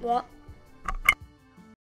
What?